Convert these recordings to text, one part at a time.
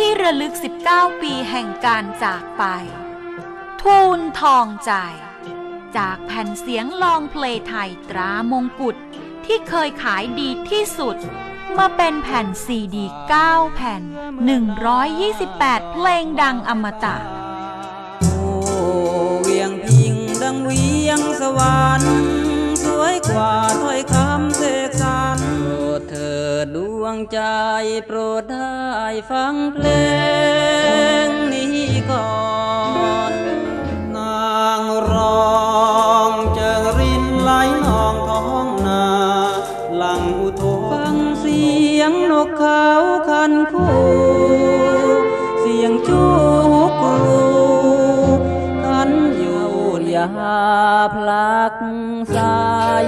ที่ระลึก 19 ปีแห่งการจากไป ทูลทองใจ จากแผ่นเสียงลองเพลงไทยตรามงกุฎที่เคยขายดีที่สุด มาเป็นแผ่นซีดี 9 แผ่น 128 เพลงดังอมตะ โอ้เวียงพิงดังเวียงสวรรค์ ดวงใจโปรดได้ฟังเพลงนี้ก่อน นางร้องเจิงรินไหลนองท้องนาหลังอุทฟังเสียงนกเขาคันคู่ เสียงจูกรูคันอยู่ยาพลักสาย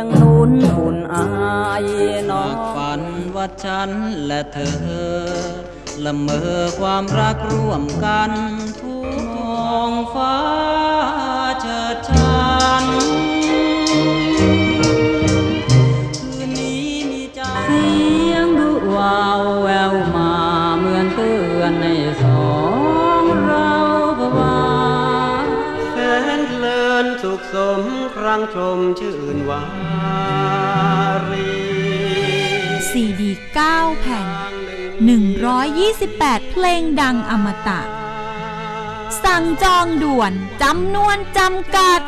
ยงนุนอุ่นอายนอกฝันว่าฉันและเธอ ละเมอความรักร่วมกันทุกมองฟ้าเชิดชันคืนนี้มีใจเสียงดุวาวแววมาเหมือนเตือนในสอง นสุขสมครั้งชมชื่นวารีซีดี9แผ่น 128 เพลงดังอมตะ สั่งจองด่วนจำนวนจำกัด